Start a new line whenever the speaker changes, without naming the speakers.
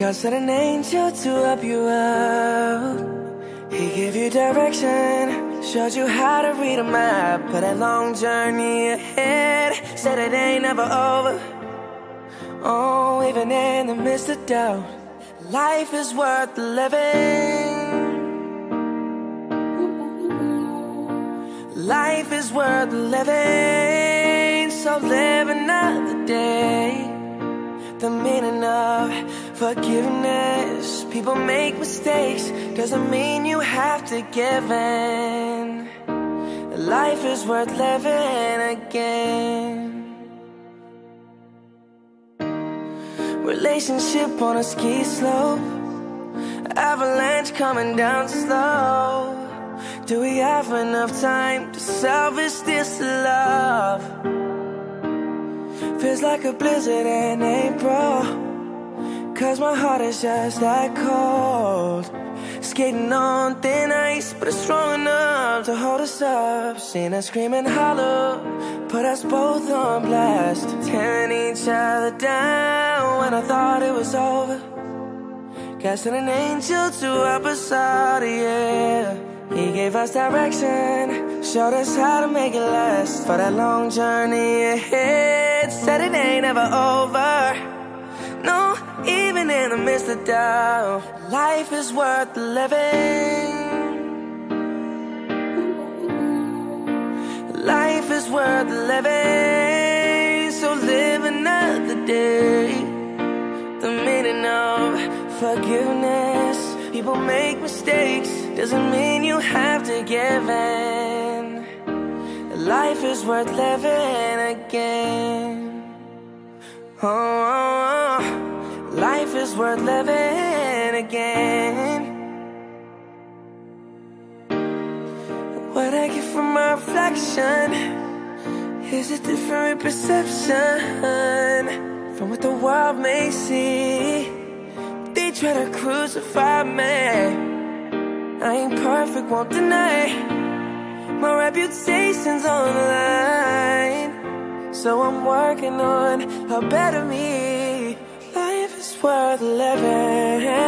God sent an angel to help you out. He gave you direction, showed you how to read a map. Put a long journey ahead, said it ain't never over. Oh, even in the midst of doubt, life is worth living. Life is worth living, The meaning of forgiveness. People make mistakes, doesn't mean you have to give in. Life is worth living again. Relationship on a ski slope, avalanche coming down slow. Do we have enough time to salvage this love? Feels like a blizzard in April. Cause my heart is just that cold. Skating on thin ice, but it's strong enough to hold us up. Seen us screaming hollow, put us both on blast. Tearing each other down when I thought it was over. Casting an angel to help us out, yeah. He gave us direction, showed us how to make it last. For that long journey ahead, it ain't ever over. No, even in the midst of doubt, life is worth living. Life is worth living, so live another day. The meaning of forgiveness. People make mistakes, doesn't mean you have to give in. Life is worth living again. Oh, life is worth living again. What I get from my reflection is a different perception from what the world may see. They try to crucify me. I ain't perfect, won't deny. My reputation's on the line. So I'm working on a better me. Life is worth living.